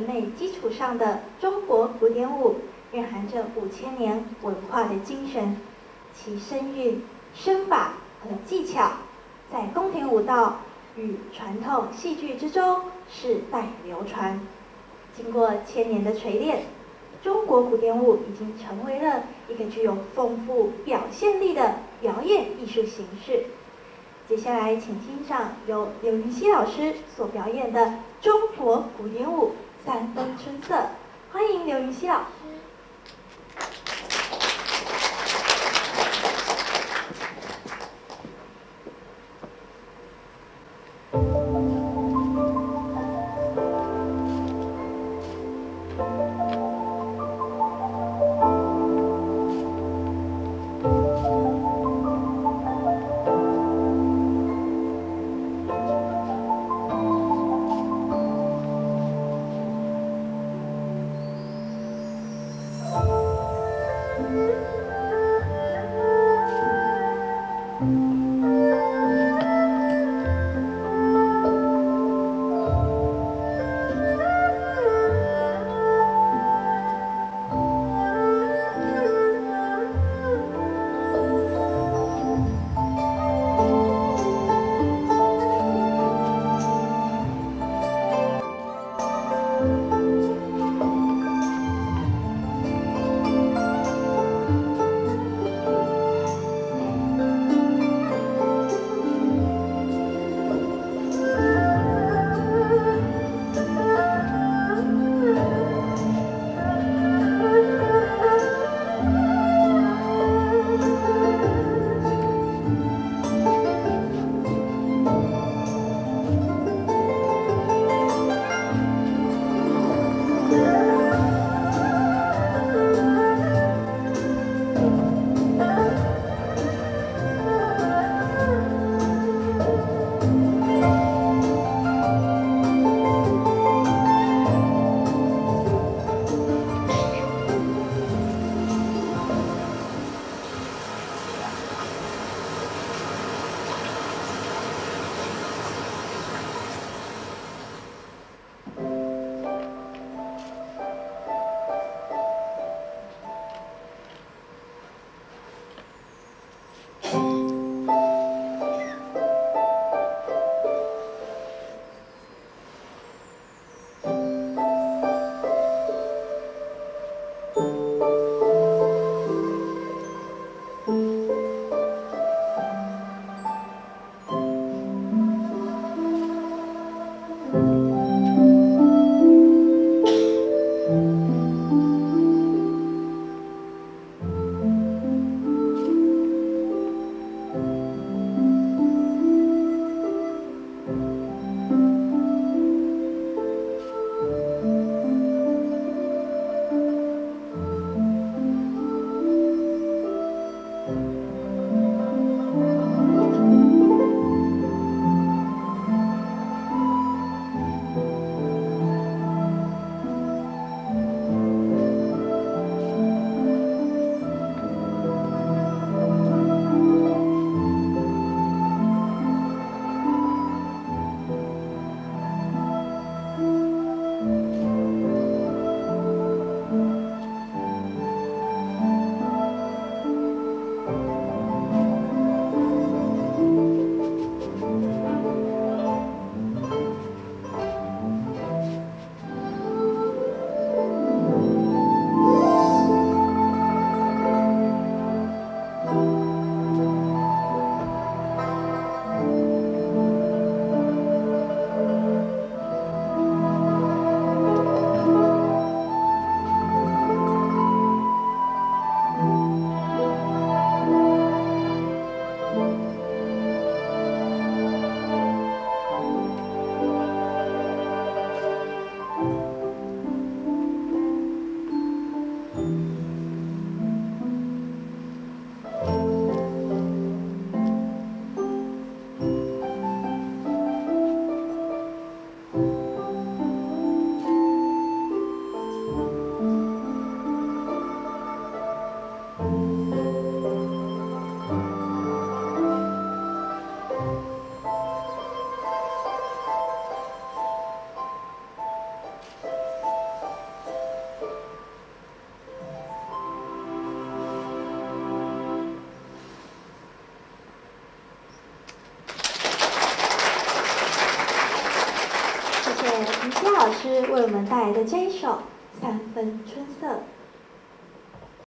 审美基础上的中国古典舞，蕴含着五千年文化的精神，其声韵、身法和技巧，在宫廷舞蹈与传统戏剧之中世代流传。经过千年的锤炼，中国古典舞已经成为了一个具有丰富表现力的表演艺术形式。接下来，请欣赏由刘云熙老师所表演的中国古典舞《三分春色》。欢迎刘云熙 Música 林夕老师为我们带来的这一首《三分春色》。